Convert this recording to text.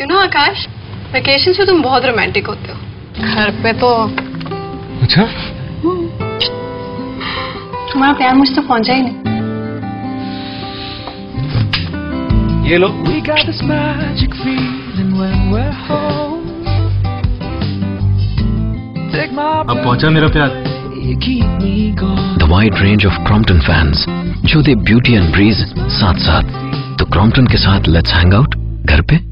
You know Akash vacation से तुम बहुत रोमांटिक होते हो घर पे तो अच्छा तुम्हारा प्यार मुझ तो पहुँचा ही नहीं ये लो We got this magic feeling when we're home. Take my अब पहुँचा मेरा प्यार. The wide range of Crompton fans जो दे beauty and breeze साथ साथ तो Crompton के साथ let's hang out घर पे